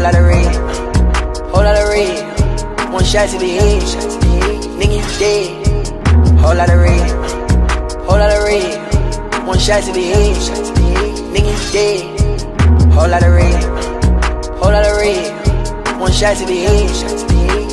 Whole lot of red, whole lot of red. One shot to the head, nigga you dead. Whole lot of red, whole lot of red. One shot to the head, nigga you dead. Whole lot of red, whole lot of red. One shot to the head.